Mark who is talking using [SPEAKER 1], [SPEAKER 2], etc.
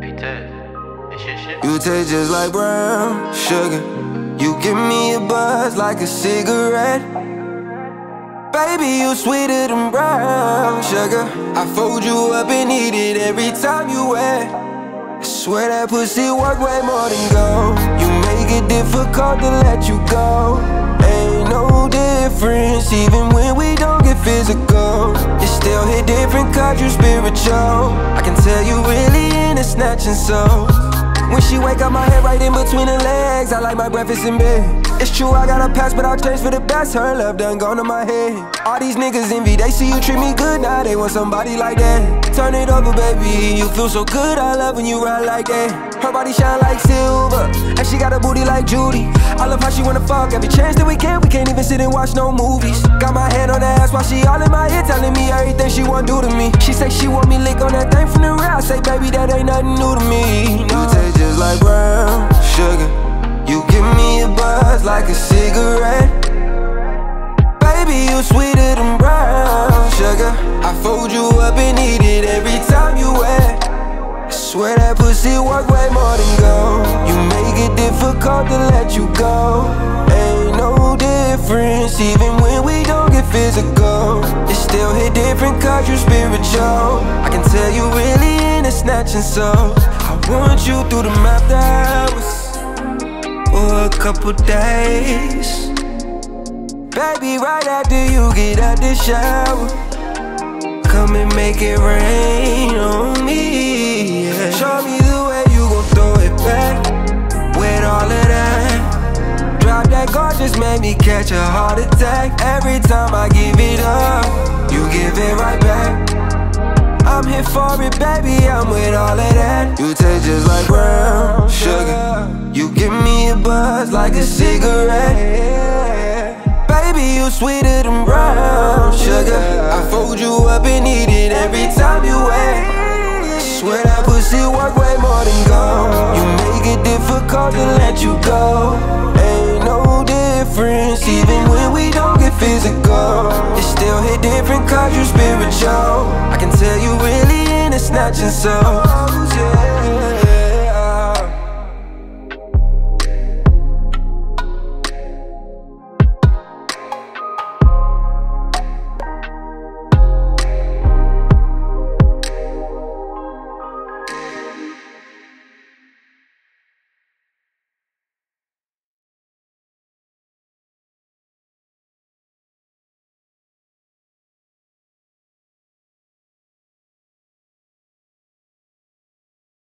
[SPEAKER 1] You taste just like brown sugar. You give me a buzz like a cigarette. Baby, you sweeter than brown sugar. I fold you up and eat it every time you wet. I swear that pussy work way more than gold. You make it difficult to let you go. Ain't no difference, even when we physical. It still hit different cause you spiritual. I can tell you really into snatching souls. When she wake up, my head right in between her legs. I like my breakfast in bed. It's true, I got a past, but I'll change for the best. Her love done gone to my head. All these niggas envy, they see you treat me good, now they want somebody like that. Turn it over, baby. You feel so good, I love when you ride like that. Her body shine like silver, and she got a booty like Judy. I love how she wanna fuck every chance that we can. We can't even sit and watch no movies. Got my hand on her ass while she all in my ear, telling me everything she want do to me. She say she want me lick on that thing from the rear. I say, baby, that ain't nothing new to me. You taste just like brown sugar. You give me a buzz like a cigarette. Baby, you sweeter than brown sugar. I fold you up and eat it every time you wet. I swear that pussy work way more than gold. You make it difficult to let you go. Ain't no difference, even when get physical. It still hit different cause you spiritual. I can tell you really in into snatching souls. I want you through the map hours for a couple days. Baby, right after you get out the shower, come and make it rain on me. yeah. Show me gorgeous, make me catch a heart attack. Every time I give it up, you give it right back. I'm here for it, baby, I'm with all of that. You taste just like brown sugar. You give me a buzz like a cigarette. Baby, you sweeter than brown sugar. I fold you up and eat it every time you wet Swear that pussy work way more than gold. You make it difficult to let you go difference, even when we don't get physical. It still hit different cause you spiritual. I can tell you really into snatching souls, yeah